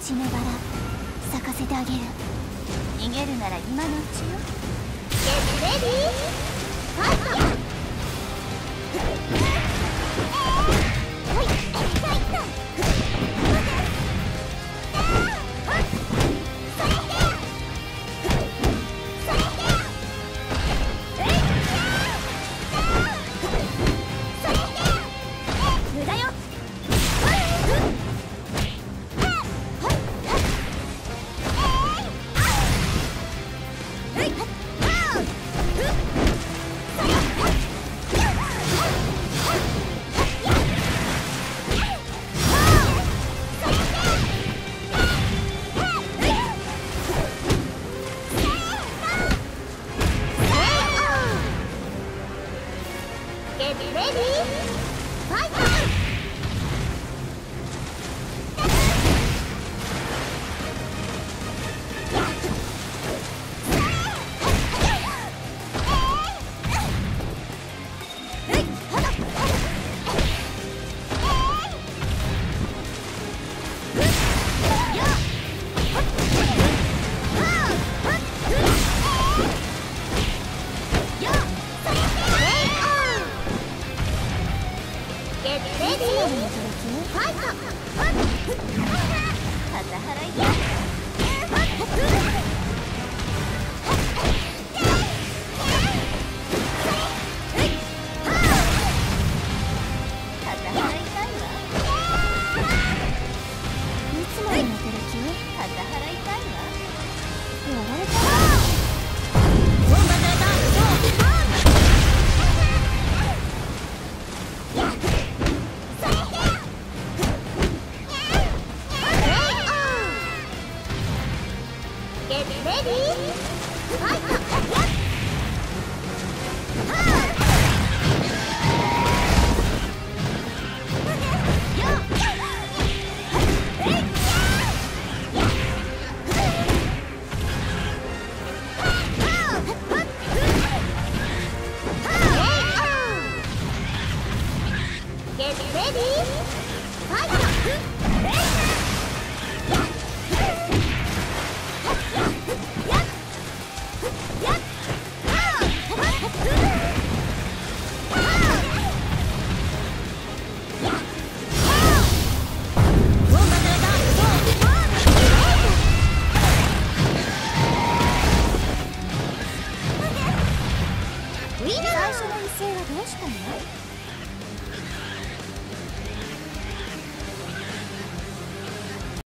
血のバラ咲かせてあげる。逃げるなら今のうちよ。ゲットレディ Get ready! Fight! ー。ファイト。レディーファイト。Get ready! Fight! したの